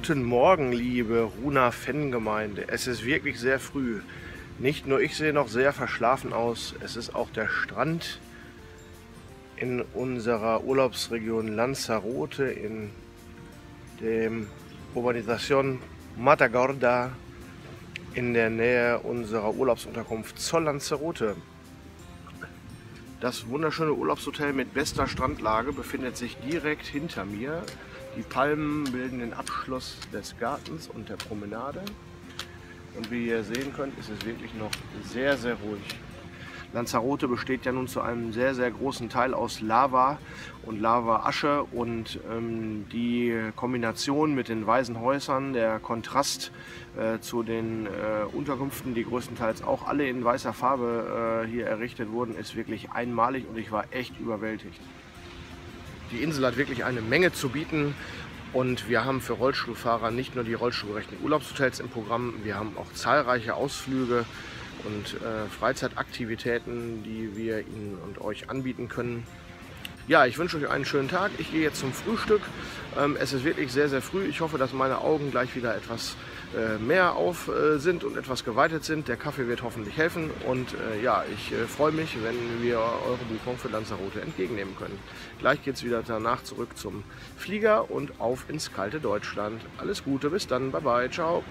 Guten Morgen, liebe Runa-Fan-Gemeinde. Es ist wirklich sehr früh. Nicht nur ich sehe noch sehr verschlafen aus, es ist auch der Strand in unserer Urlaubsregion Lanzarote in dem Urbanisation Matagorda in der Nähe unserer Urlaubsunterkunft Zoll Lanzarote. Das wunderschöne Urlaubshotel mit bester Strandlage befindet sich direkt hinter mir. Die Palmen bilden den Abschluss des Gartens und der Promenade. Und wie ihr sehen könnt, ist es wirklich noch sehr, sehr ruhig. Lanzarote besteht ja nun zu einem sehr, sehr großen Teil aus Lava und Lava-Asche und ähm, die Kombination mit den weißen Häusern, der Kontrast äh, zu den äh, Unterkünften, die größtenteils auch alle in weißer Farbe äh, hier errichtet wurden, ist wirklich einmalig und ich war echt überwältigt. Die Insel hat wirklich eine Menge zu bieten und wir haben für Rollstuhlfahrer nicht nur die rollstuhlgerechten Urlaubshotels im Programm, wir haben auch zahlreiche Ausflüge und äh, Freizeitaktivitäten, die wir Ihnen und euch anbieten können. Ja, ich wünsche euch einen schönen Tag. Ich gehe jetzt zum Frühstück. Ähm, es ist wirklich sehr, sehr früh. Ich hoffe, dass meine Augen gleich wieder etwas äh, mehr auf äh, sind und etwas geweitet sind. Der Kaffee wird hoffentlich helfen. Und äh, ja, ich äh, freue mich, wenn wir eure Buchung für Lanzarote entgegennehmen können. Gleich geht es wieder danach zurück zum Flieger und auf ins kalte Deutschland. Alles Gute, bis dann. Bye bye. Ciao.